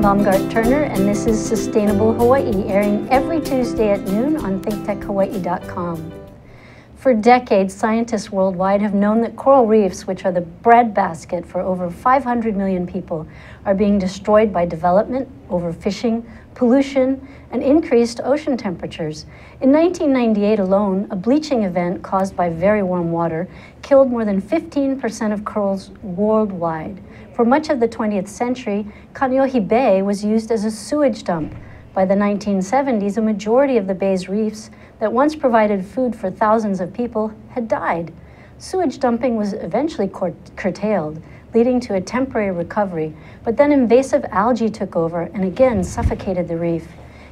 I'm Baumgart Turner, and this is Sustainable Hawaii, airing every Tuesday at noon on thinktechhawaii.com. For decades, scientists worldwide have known that coral reefs, which are the breadbasket for over 500 million people, are being destroyed by development, overfishing, pollution, and increased ocean temperatures. In 1998 alone, a bleaching event caused by very warm water killed more than 15% of corals worldwide. For much of the 20th century, Kaneohe Bay was used as a sewage dump. By the 1970s, a majority of the bay's reefs that once provided food for thousands of people had died. Sewage dumping was eventually curtailed, leading to a temporary recovery, but then invasive algae took over and again suffocated the reef.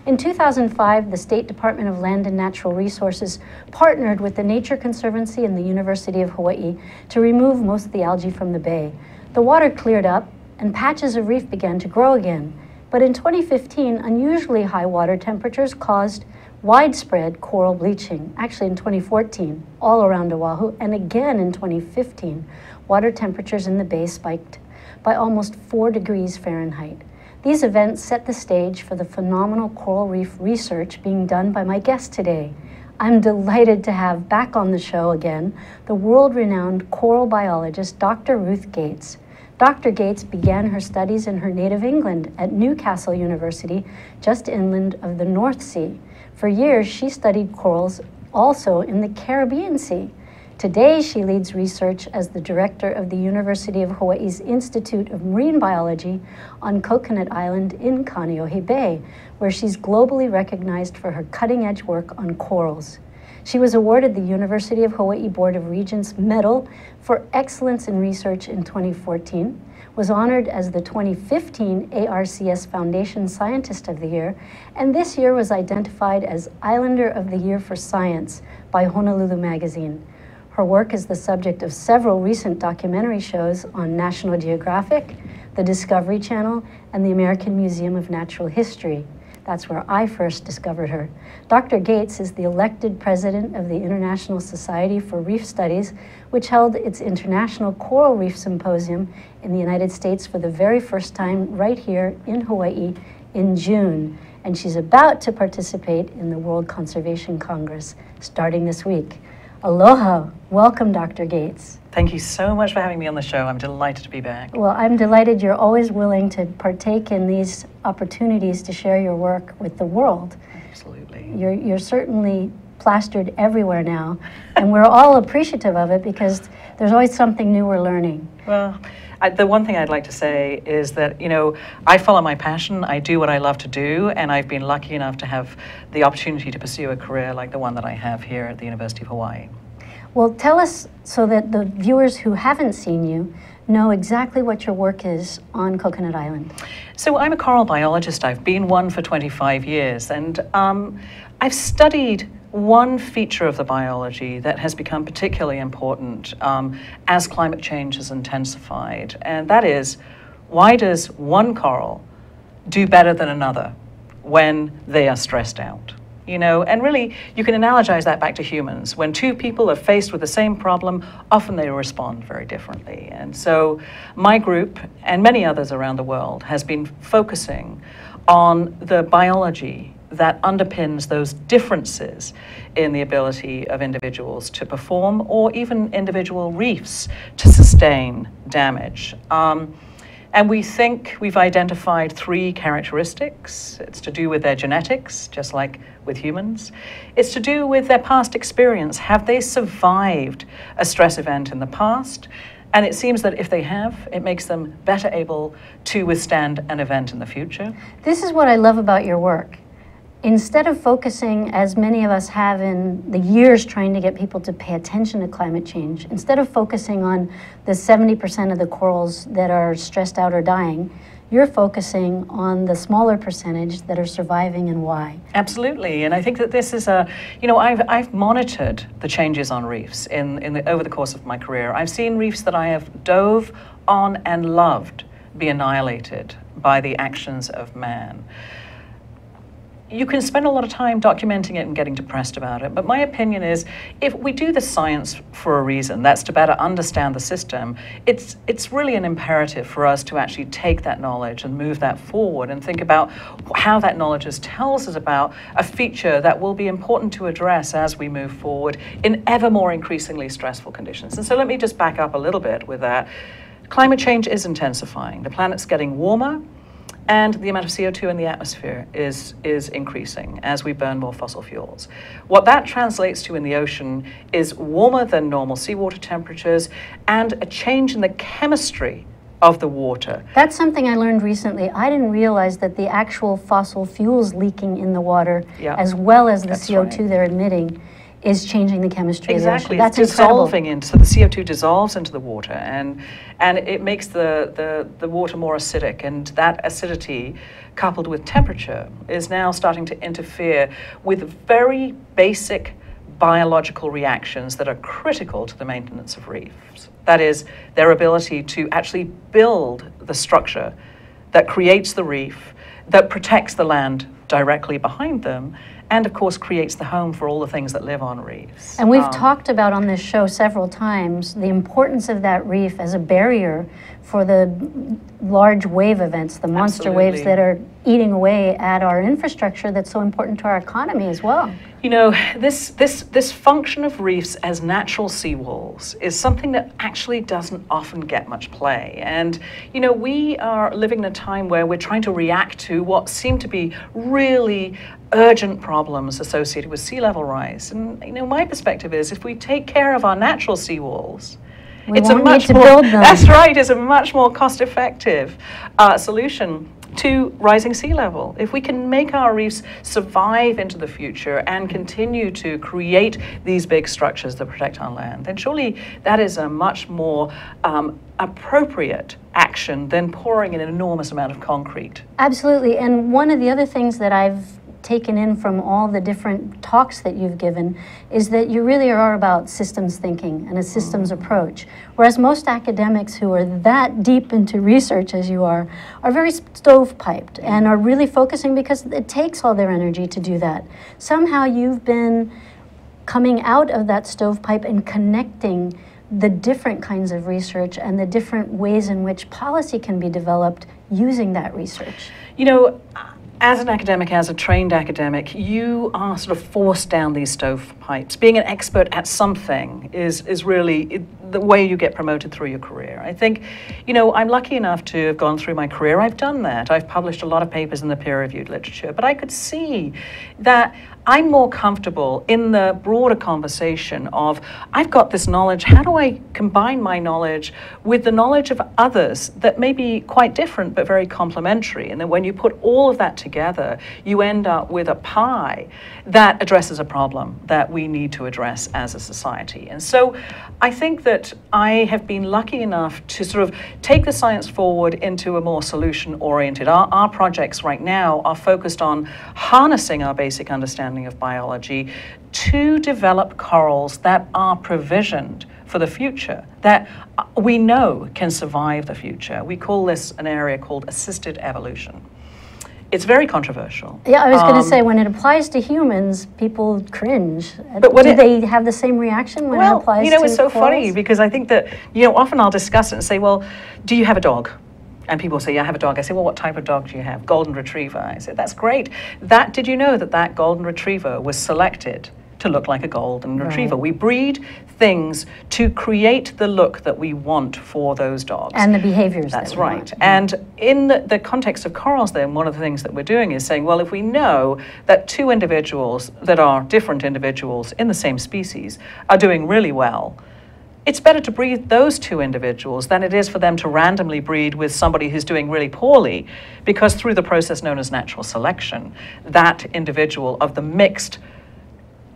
In 2005, the State Department of Land and Natural Resources partnered with the Nature Conservancy and the University of Hawaii to remove most of the algae from the bay. The water cleared up and patches of reef began to grow again. But in 2015, unusually high water temperatures caused widespread coral bleaching. Actually, in 2014, all around Oahu, and again in 2015, water temperatures in the bay spiked by almost 4 degrees Fahrenheit. These events set the stage for the phenomenal coral reef research being done by my guest today. I'm delighted to have back on the show again the world renowned coral biologist Dr. Ruth Gates. Dr. Gates began her studies in her native England at Newcastle University, just inland of the North Sea. For years, she studied corals also in the Caribbean Sea. Today, she leads research as the director of the University of Hawaii's Institute of Marine Biology on Coconut Island in Kaneohe Bay, where she's globally recognized for her cutting edge work on corals. She was awarded the University of Hawaii Board of Regents Medal for Excellence in Research in 2014, was honored as the 2015 ARCS Foundation Scientist of the Year, and this year was identified as Islander of the Year for Science by Honolulu Magazine. Her work is the subject of several recent documentary shows on National Geographic, the Discovery Channel, and the American Museum of Natural History. That's where I first discovered her. Dr. Gates is the elected president of the International Society for Reef Studies, which held its International Coral Reef Symposium in the United States for the very first time right here in Hawaii in June. And she's about to participate in the World Conservation Congress starting this week. Aloha. Welcome, Dr. Gates. Thank you so much for having me on the show. I'm delighted to be back. Well, I'm delighted you're always willing to partake in these opportunities to share your work with the world. Absolutely. You're, you're certainly plastered everywhere now, and we're all appreciative of it because there's always something new we're learning. Well, I, the one thing I'd like to say is that, you know, I follow my passion, I do what I love to do, and I've been lucky enough to have the opportunity to pursue a career like the one that I have here at the University of Hawaii. Well, tell us so that the viewers who haven't seen you know exactly what your work is on Coconut Island. So I'm a coral biologist. I've been one for 25 years, and um, I've studied one feature of the biology that has become particularly important um, as climate change has intensified, and that is why does one coral do better than another when they are stressed out? You know, and really, you can analogize that back to humans. When two people are faced with the same problem, often they respond very differently. And so, my group and many others around the world has been focusing on the biology that underpins those differences in the ability of individuals to perform or even individual reefs to sustain damage. Um, and we think we've identified three characteristics. It's to do with their genetics, just like with humans. It's to do with their past experience. Have they survived a stress event in the past? And it seems that if they have, it makes them better able to withstand an event in the future. This is what I love about your work instead of focusing, as many of us have in the years trying to get people to pay attention to climate change, instead of focusing on the 70% of the corals that are stressed out or dying, you're focusing on the smaller percentage that are surviving and why. Absolutely, and I think that this is a, you know, I've, I've monitored the changes on reefs in, in the, over the course of my career. I've seen reefs that I have dove on and loved be annihilated by the actions of man you can spend a lot of time documenting it and getting depressed about it. But my opinion is if we do the science for a reason, that's to better understand the system, it's, it's really an imperative for us to actually take that knowledge and move that forward and think about how that knowledge is, tells us about a feature that will be important to address as we move forward in ever more increasingly stressful conditions. And so let me just back up a little bit with that. Climate change is intensifying. The planet's getting warmer and the amount of CO2 in the atmosphere is, is increasing as we burn more fossil fuels. What that translates to in the ocean is warmer than normal seawater temperatures and a change in the chemistry of the water. That's something I learned recently. I didn't realize that the actual fossil fuels leaking in the water, yeah. as well as the That's CO2 right. they're emitting, is changing the chemistry exactly. of the ocean. That's it's dissolving incredible. into so the CO2 dissolves into the water and and it makes the, the, the water more acidic and that acidity coupled with temperature is now starting to interfere with very basic biological reactions that are critical to the maintenance of reefs. That is their ability to actually build the structure that creates the reef, that protects the land directly behind them and of course creates the home for all the things that live on reefs. And we've um, talked about on this show several times the importance of that reef as a barrier for the large wave events, the monster absolutely. waves that are eating away at our infrastructure that's so important to our economy as well. You know, this, this, this function of reefs as natural seawalls is something that actually doesn't often get much play. And, you know, we are living in a time where we're trying to react to what seem to be really urgent problems associated with sea level rise. And, you know, my perspective is if we take care of our natural seawalls, we it's a much more, That's right, it's a much more cost effective uh, solution to rising sea level. If we can make our reefs survive into the future and continue to create these big structures that protect our land, then surely that is a much more um, appropriate action than pouring an enormous amount of concrete. Absolutely. And one of the other things that I've taken in from all the different talks that you've given is that you really are about systems thinking and a systems mm. approach. Whereas most academics who are that deep into research as you are, are very stovepiped and are really focusing because it takes all their energy to do that. Somehow you've been coming out of that stovepipe and connecting the different kinds of research and the different ways in which policy can be developed using that research. You know, as an academic, as a trained academic, you are sort of forced down these stovepipes. Being an expert at something is, is really the way you get promoted through your career. I think, you know, I'm lucky enough to have gone through my career. I've done that. I've published a lot of papers in the peer reviewed literature, but I could see that I'm more comfortable in the broader conversation of I've got this knowledge, how do I combine my knowledge with the knowledge of others that may be quite different but very complementary? And then when you put all of that together, you end up with a pie that addresses a problem that we need to address as a society. And so I think that I have been lucky enough to sort of take the science forward into a more solution oriented. Our, our projects right now are focused on harnessing our basic understanding of biology to develop corals that are provisioned for the future, that we know can survive the future. We call this an area called assisted evolution. It's very controversial. Yeah, I was um, going to say when it applies to humans, people cringe. But do it, they have the same reaction when well, it applies to you know, it's so corals? funny because I think that you know often I'll discuss it and say, well, do you have a dog? And people say, yeah, I have a dog. I say, well, what type of dog do you have? Golden Retriever. I said, that's great. That, did you know that that Golden Retriever was selected to look like a Golden Retriever? Right. We breed things to create the look that we want for those dogs. And the behaviors That's that right. And in the, the context of corals, then, one of the things that we're doing is saying, well, if we know that two individuals that are different individuals in the same species are doing really well, it's better to breed those two individuals than it is for them to randomly breed with somebody who's doing really poorly, because through the process known as natural selection, that individual of the mixed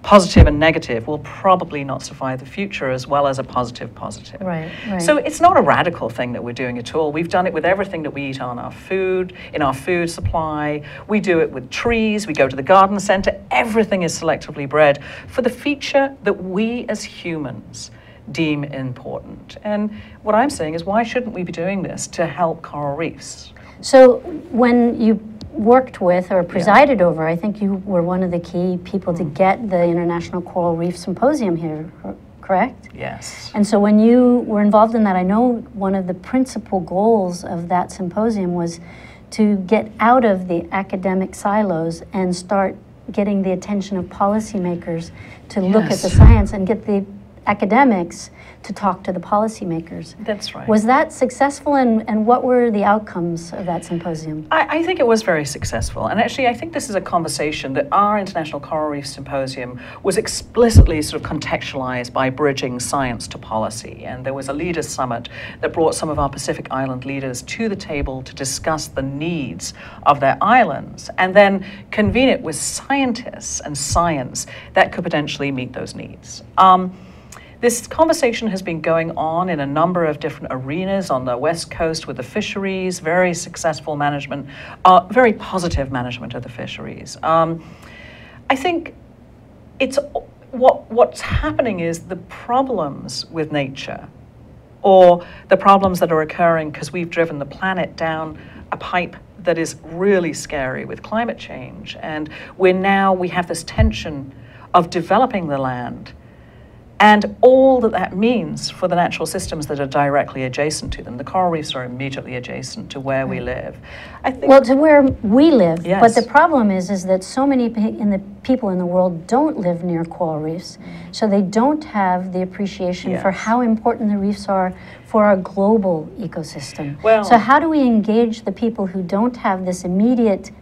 positive and negative will probably not survive the future as well as a positive positive. Right, right. So it's not a radical thing that we're doing at all. We've done it with everything that we eat on our food, in our food supply. We do it with trees. We go to the garden center. Everything is selectively bred for the feature that we as humans deem important. And what I'm saying is, why shouldn't we be doing this to help coral reefs? So when you worked with or presided yeah. over. I think you were one of the key people to hmm. get the International Coral Reef Symposium here, correct? Yes. And so when you were involved in that, I know one of the principal goals of that symposium was to get out of the academic silos and start getting the attention of policymakers to yes. look at the science and get the academics to talk to the policymakers. That's right. Was that successful and, and what were the outcomes of that symposium? I, I, think it was very successful. And actually, I think this is a conversation that our International Coral Reef Symposium was explicitly sort of contextualized by bridging science to policy. And there was a leaders summit that brought some of our Pacific Island leaders to the table to discuss the needs of their islands and then convene it with scientists and science that could potentially meet those needs. Um, this conversation has been going on in a number of different arenas on the West Coast with the fisheries, very successful management, uh, very positive management of the fisheries. Um, I think it's what, what's happening is the problems with nature or the problems that are occurring because we've driven the planet down a pipe that is really scary with climate change. And we're now, we have this tension of developing the land and all that that means for the natural systems that are directly adjacent to them. The coral reefs are immediately adjacent to where we live. I think well, to where we live. Yes. But the problem is, is that so many in the people in the world don't live near coral reefs, so they don't have the appreciation yes. for how important the reefs are for our global ecosystem. Well, so how do we engage the people who don't have this immediate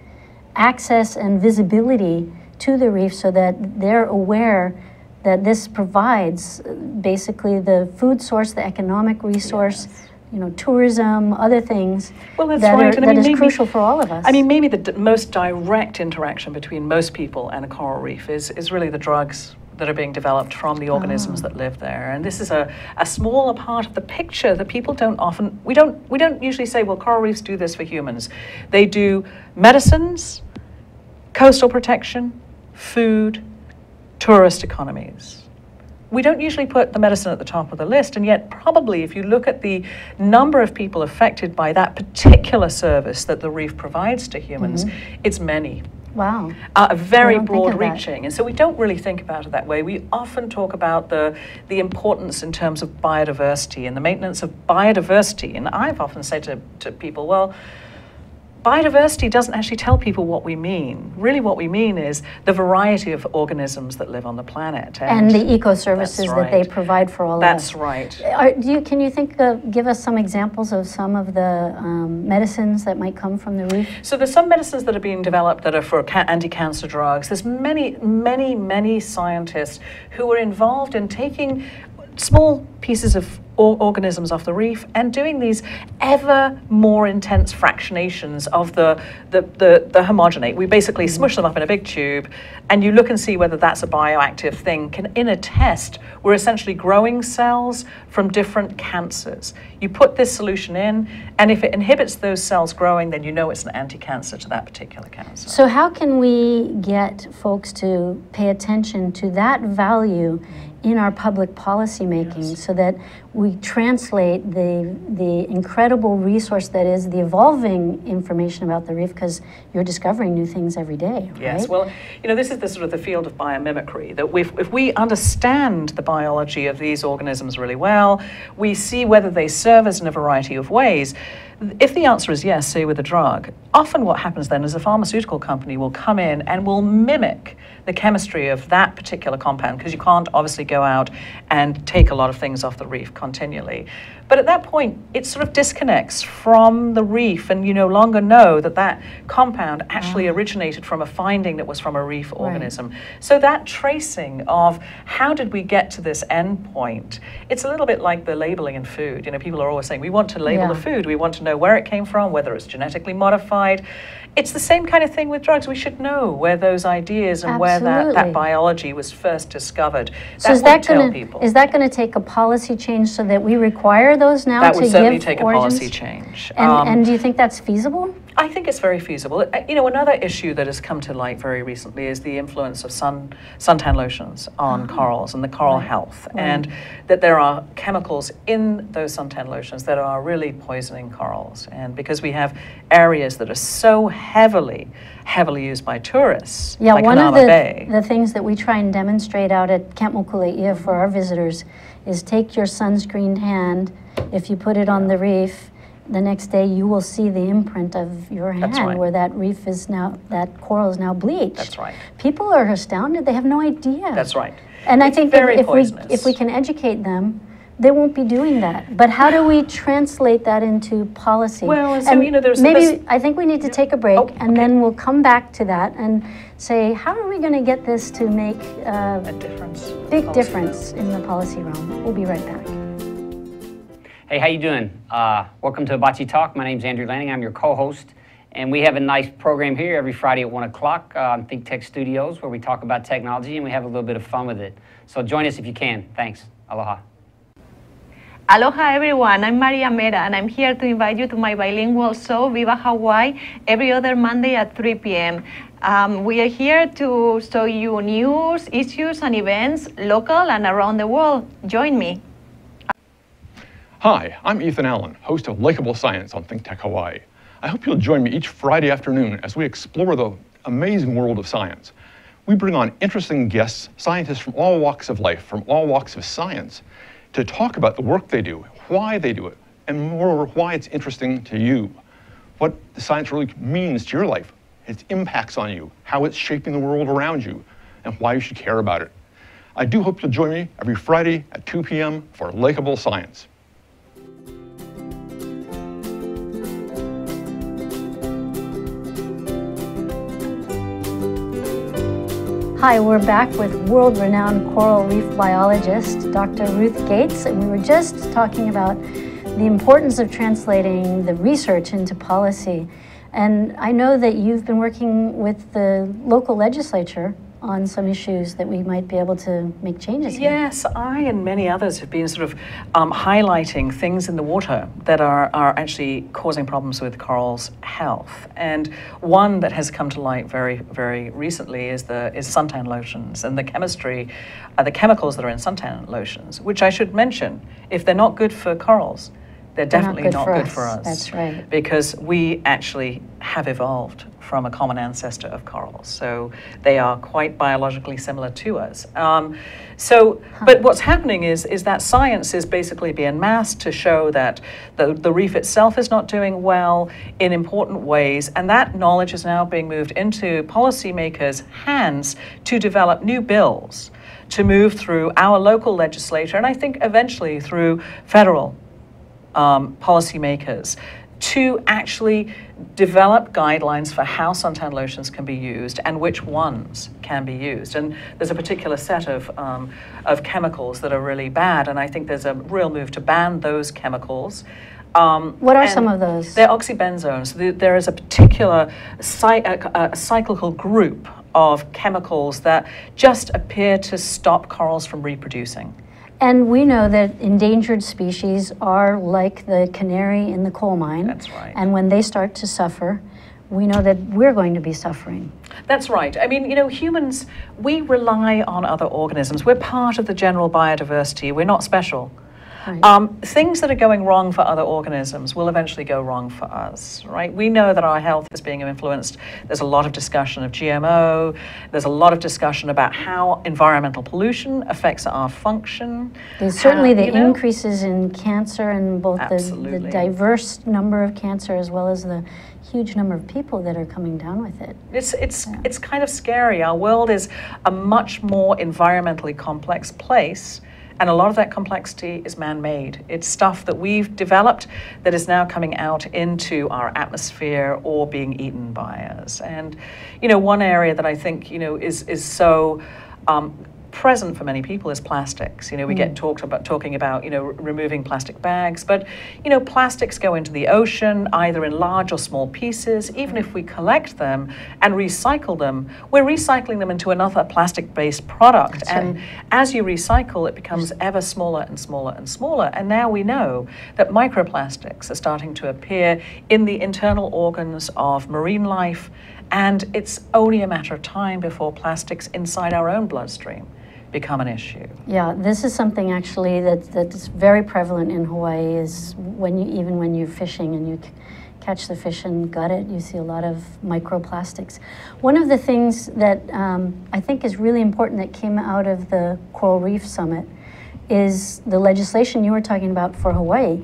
access and visibility to the reef so that they're aware that this provides basically the food source, the economic resource, yes. you know, tourism, other things well, that's that, right. are, that I mean, is maybe, crucial for all of us. I mean, maybe the most direct interaction between most people and a coral reef is, is really the drugs that are being developed from the organisms oh. that live there. And this is a, a smaller part of the picture that people don't often, we don't, we don't usually say, well, coral reefs do this for humans. They do medicines, coastal protection, food, tourist economies. We don't usually put the medicine at the top of the list, and yet, probably, if you look at the number of people affected by that particular service that the reef provides to humans, mm-hmm. it's many. Wow. Uh, very broad reaching. And so we don't really think about it that way. We often talk about the, the importance in terms of biodiversity and the maintenance of biodiversity. And I've often said to, to people, well, biodiversity doesn't actually tell people what we mean. Really, what we mean is the variety of organisms that live on the planet and, and the ecoservices right. that they provide for all that's of us. That's right. Are, do you, can you think of, give us some examples of some of the um, medicines that might come from the reef? So there's some medicines that are being developed that are for anti-cancer drugs. There's many, many, many scientists who are involved in taking small pieces of organisms off the reef and doing these ever more intense fractionations of the, the, the, the homogenate. We basically mm-hmm. smush them up in a big tube and you look and see whether that's a bioactive thing. Can, in a test, we're essentially growing cells from different cancers. You put this solution in and if it inhibits those cells growing, then you know it's an anti-cancer to that particular cancer. So how can we get folks to pay attention to that value mm-hmm in our public policy making yes. so that we translate the the incredible resource that is the evolving information about the reef because you're discovering new things every day yes. Well you know this is the sort of the field of biomimicry that if, if we understand the biology of these organisms really well we see whether they serve us in a variety of ways if the answer is yes, say with a drug, often what happens then is a pharmaceutical company will come in and will mimic the chemistry of that particular compound because you can't obviously go out and take a lot of things off the reef continually. But at that point, it sort of disconnects from the reef, and you no longer know that that compound actually oh. originated from a finding that was from a reef right. organism. So that tracing of how did we get to this end point, it's a little bit like the labeling in food. You know, people are always saying, we want to label yeah. the food, we want to know where it came from, whether it's genetically modified. It's the same kind of thing with drugs. We should know where those ideas and Absolutely. Where that, that biology was first discovered. So that is that going to is that going to take a policy change so that we require those now that would to certainly take origins? a policy change. And, um, and do you think that's feasible? I think it's very feasible. Uh, you know, another issue that has come to light very recently is the influence of sun suntan lotions on Oh, corals and the coral right, health, right. and that there are chemicals in those suntan lotions that are really poisoning corals. And because we have areas that are so heavily, heavily used by tourists, Yeah, like one of the, Bay. the things that we try and demonstrate out at Camp Mokuleia for our visitors is take your sunscreened hand. If you put it on the reef, the next day you will see the imprint of your hand right. where that reef is now, that coral is now bleached. That's right. People are astounded. They have no idea. That's right. And I think if we, if we can educate them, they won't be doing that. But how do we translate that into policy? Well, so, And you know, there's- maybe I think we need to take a break, Oh, and then we'll come back to that and say, how are we going to get this to make uh, a difference. big difference in the policy realm? We'll be right back. Hey, how you doing? Uh, welcome to Hibachi Talk. My name is Andrew Lanning. I'm your co-host, and we have a nice program here every Friday at one o'clock uh, on Think Tech Studios, where we talk about technology and we have a little bit of fun with it. So join us if you can. Thanks. Aloha. Aloha everyone, I'm Maria Mera and I'm here to invite you to my bilingual show Viva Hawaii every other Monday at 3 p.m. Um, we are here to show you news, issues, and events local and around the world. Join me. Hi, I'm Ethan Allen, host of Likeable Science on ThinkTech Hawaii. I hope you'll join me each Friday afternoon as we explore the amazing world of science. We bring on interesting guests, scientists from all walks of life, from all walks of science, to talk about the work they do, why they do it, and moreover, why it's interesting to you. What the science really means to your life, its impacts on you, how it's shaping the world around you, and why you should care about it. I do hope you'll join me every Friday at 2 p.m. for Likeable Science. Hi, we're back with world renowned coral reef biologist, Dr. Ruth Gates, and we were just talking about the importance of translating the research into policy. And I know that you've been working with the local legislature on some issues that we might be able to make changes in. Yes, I and many others have been sort of um, highlighting things in the water that are, are actually causing problems with corals' health. And one that has come to light very, very recently is the is suntan lotions and the chemistry, uh, the chemicals that are in suntan lotions. Which I should mention, if they're not good for corals, they're They're not definitely good not for good us. for us. That's right. Because we actually have evolved from a common ancestor of corals. So they are quite biologically similar to us. Um, so, but what's happening is, is that science is basically being masked to show that the, the reef itself is not doing well in important ways. And that knowledge is now being moved into policymakers' hands to develop new bills to move through our local legislature and I think eventually through federal um, policymakers to actually develop guidelines for how suntan lotions can be used and which ones can be used. And there's a particular set of, um, of chemicals that are really bad, and I think there's a real move to ban those chemicals. Um, What are some of those? They're oxybenzones. The- There is a particular cy- a, a cyclical group of chemicals that just appear to stop corals from reproducing. And we know that endangered species are like the canary in the coal mine. That's right. And when they start to suffer, we know that we're going to be suffering. That's right. I mean, you know, humans, we rely on other organisms. We're part of the general biodiversity. We're not special. Right. Um, things that are going wrong for other organisms will eventually go wrong for us, right? We know that our health is being influenced. There's a lot of discussion of GMO. There's a lot of discussion about how environmental pollution affects our function. There's certainly how- the know? increases in cancer and both the, the diverse number of cancer as well as the huge number of people that are coming down with it. It's, it's, it's kind of scary. Our world is a much more environmentally complex place, and a lot of that complexity is man made. It's stuff that we've developed that is now coming out into our atmosphere or being eaten by us. And, you know, one area that I think, you know, is, is so um, present for many people is plastics. You know, we get hmm. talked about talking about you know removing plastic bags, but you know plastics go into the ocean either in large or small pieces. Even if we collect them and recycle them, we're recycling them into another plastic-based product. and as you recycle, it becomes ever smaller and smaller and smaller. And now we know that microplastics are starting to appear in the internal organs of marine life. And it's only a matter of time before plastics inside our own bloodstream become an issue. Yeah, this is something actually that that's very prevalent in Hawaii. Is when you even when you're fishing and you c- catch the fish and gut it, you see a lot of microplastics. One of the things that um, I think is really important that came out of the Coral Reef Summit is the legislation you were talking about for Hawaii.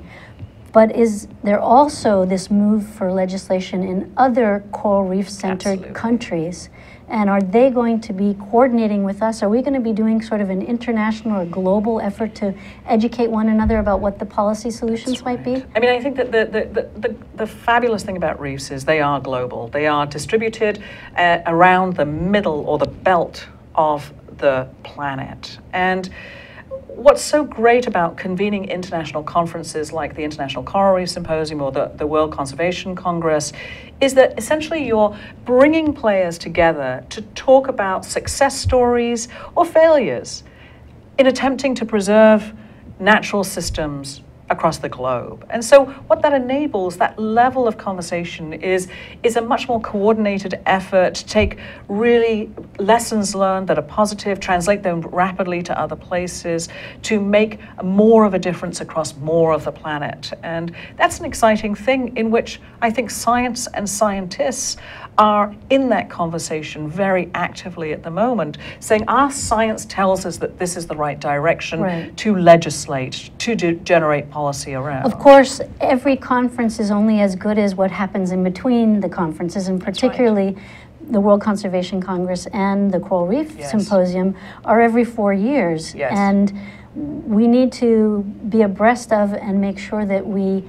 But is there also this move for legislation in other coral reef centered Absolutely. countries? And are they going to be coordinating with us? Are we going to be doing sort of an international or global effort to educate one another about what the policy solutions might be? I mean, I think that the, the, the, the, fabulous thing about reefs is they are global. They are distributed uh, around the middle or the belt of the planet. And what's so great about convening international conferences like the International Coral Reef Symposium or the, the World Conservation Congress is that essentially you're bringing players together to talk about success stories or failures in attempting to preserve natural systems across the globe. And so what that enables, that level of conversation is, is a much more coordinated effort to take really lessons learned that are positive, translate them rapidly to other places, to make more of a difference across more of the planet. And that's an exciting thing in which I think science and scientists are in that conversation very actively at the moment, saying our science tells us that this is the right direction Right. to legislate, to do, generate policy around. Of course, every conference is only as good as what happens in between the conferences, and particularly the World Conservation Congress and the Coral Reef Yes. Symposium are every four years. Yes. And we need to be abreast of and make sure that we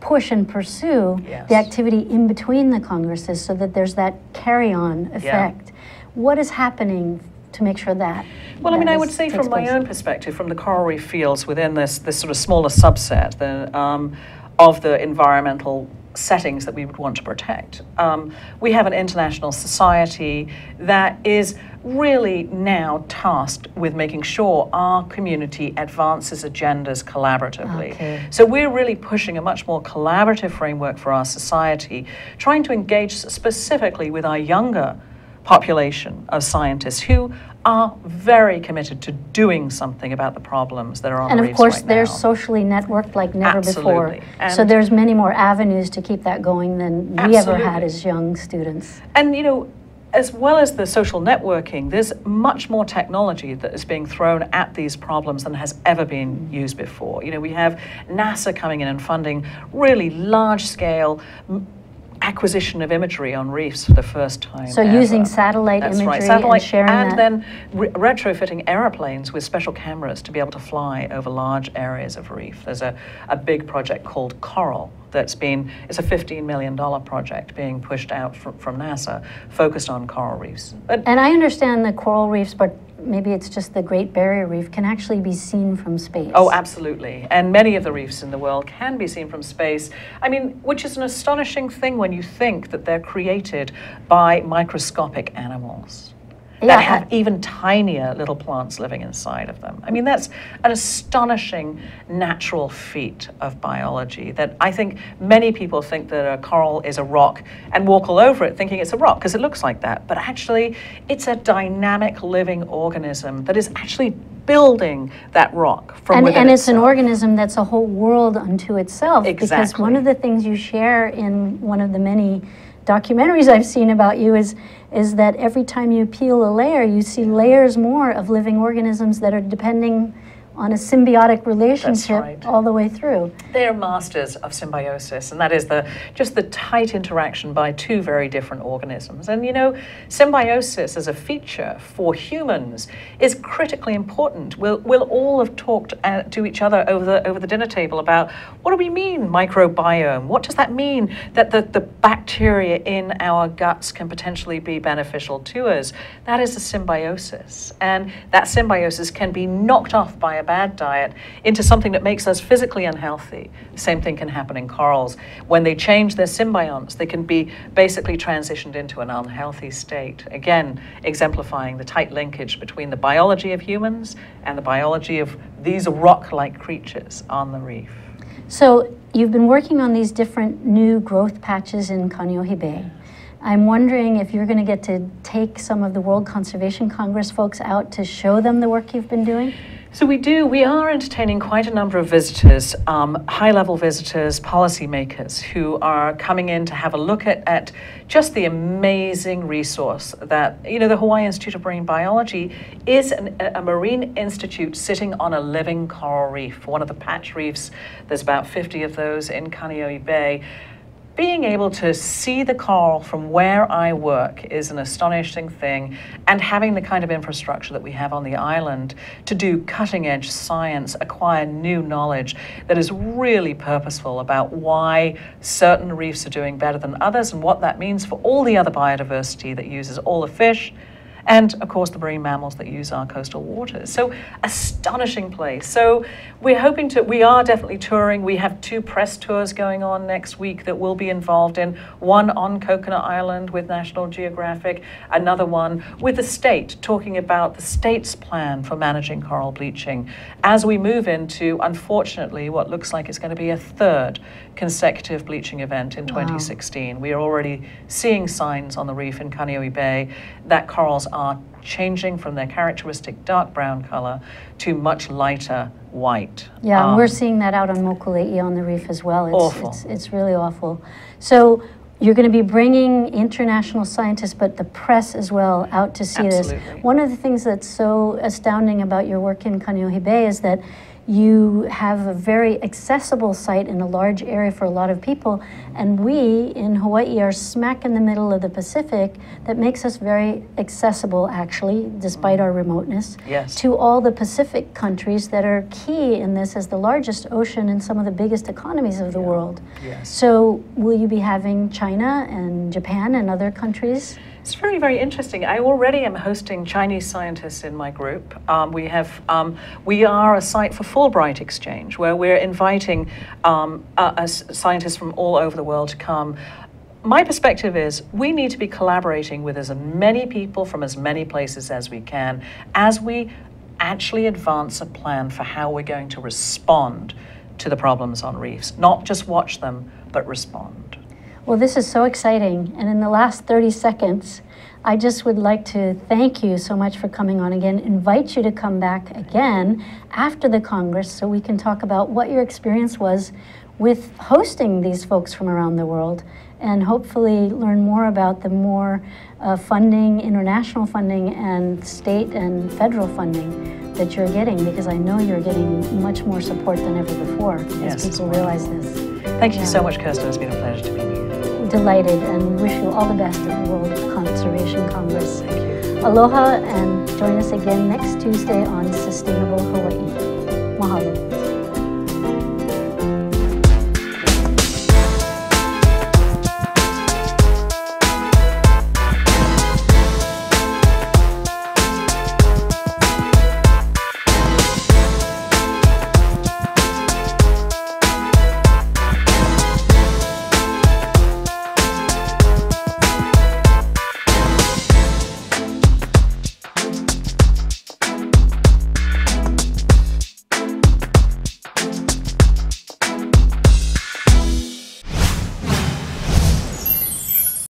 push and pursue Yes. the activity in between the congresses so that there's that carry-on effect. What is happening to make sure that? Well, I mean, that I would say from my place? own perspective, from the coral reef fields within this, this sort of smaller subset the, um, of the environmental settings that we would want to protect. Um, we have an international society that is really now tasked with making sure our community advances agendas collaboratively. Okay. So we're really pushing a much more collaborative framework for our society, trying to engage specifically with our younger population of scientists who are very committed to doing something about the problems that are on the table. And of course, right they're now. socially networked like never before. Absolutely. So there's many more avenues to keep that going than we ever had as young students. And you know, as well as the social networking, there's much more technology that is being thrown at these problems than has ever been used before. You know, we have NASA coming in and funding really large scale acquisition of imagery on reefs for the first time. So using satellite That's right, imagery and sharing and that. then re- retrofitting aeroplanes with special cameras to be able to fly over large areas of reef. There's a, a big project called Coral that's been, it's a $15 million project being pushed out from, from NASA focused on coral reefs. But And I understand the coral reefs, but maybe it's just the Great Barrier Reef can actually be seen from space. Oh, absolutely. And many of the reefs in the world can be seen from space. I mean, which is an astonishing thing when you think that they're created by microscopic animals. Yeah, That have even tinier little plants living inside of them. I mean, that's an astonishing natural feat of biology that I think many people think that a coral is a rock and walk all over it thinking it's a rock because it looks like that. But actually, it's a dynamic living organism that is actually building that rock from and, within and it's an organism that's a whole world unto itself. Exactly. Because one of the things you share in one of the many documentaries I've seen about you is is that every time you peel a layer, you see layers more of living organisms that are depending on a symbiotic relationship right. all the way through. They're masters of symbiosis, and that is the just the tight interaction by two very different organisms. And you know, symbiosis as a feature for humans is critically important. We'll, we'll all have talked uh, to each other over the over the dinner table about what do we mean microbiome? What does that mean that the, the bacteria in our guts can potentially be beneficial to us? That is a symbiosis, and that symbiosis can be knocked off by a bad diet into something that makes us physically unhealthy. Same thing can happen in corals. When they change their symbionts, they can be basically transitioned into an unhealthy state. Again, exemplifying the tight linkage between the biology of humans and the biology of these rock like creatures on the reef. So, you've been working on these different new growth patches in Kaneohe Bay. I'm wondering if you're going to get to take some of the World Conservation Congress folks out to show them the work you've been doing? So we do. We are entertaining quite a number of visitors, um, high-level visitors, policymakers who are coming in to have a look at, at just the amazing resource that you know the Hawaii Institute of Marine Biology is an, a marine institute sitting on a living coral reef, one of the patch reefs. There's about 50 of those in Kaneohe Bay being able to see the coral from where I work is an astonishing thing, and having the kind of infrastructure that we have on the island to do cutting edge science, acquire new knowledge that is really purposeful about why certain reefs are doing better than others and what that means for all the other biodiversity that uses all the fish and of course the marine mammals that use our coastal waters. So astonishing place. So we're hoping to, we are definitely touring. We have two press tours going on next week that we'll be involved in. One on Coconut Island with National Geographic, another one with the state, talking about the state's plan for managing coral bleaching as we move into, unfortunately, what looks like it's going to be a third consecutive bleaching event in 2016. Wow. We are already seeing signs on the reef in Kaneohe Bay that corals are changing from their characteristic dark brown color to much lighter white. Yeah, um, we're seeing that out on Mokule'i on the reef as well. It's, awful. It's, it's really awful. So you're going to be bringing international scientists, but the press as well, out to see Absolutely. this. One of the things that's so astounding about your work in Kaneohe Bay is that you have a very accessible site in a large area for a lot of people. And we in Hawaii are smack in the middle of the Pacific that makes us very accessible, actually, despite our remoteness, yes. to all the Pacific countries that are key in this as the largest ocean and some of the biggest economies of the yeah. world. Yes. So, will you be having China and Japan and other countries? It's very, very interesting. I already am hosting Chinese scientists in my group. Um, we have, um, we are a site for Fulbright Exchange, where we're inviting um, uh, scientists from all over the world to come. My perspective is we need to be collaborating with as many people from as many places as we can as we actually advance a plan for how we're going to respond to the problems on reefs. Not just watch them, but respond. Well, this is so exciting. And in the last 30 seconds, I just would like to thank you so much for coming on again, invite you to come back again after the Congress so we can talk about what your experience was with hosting these folks from around the world and hopefully learn more about the more uh, funding, international funding, and state and federal funding that you're getting because I know you're getting much more support than ever before yes, as people realize this. Thank you yeah. so much, Kirsten. It's been a pleasure to be here delighted and wish you all the best at the World Conservation Congress. Thank you. Aloha and join us again next Tuesday on Sustainable Hawaii. Mahalo.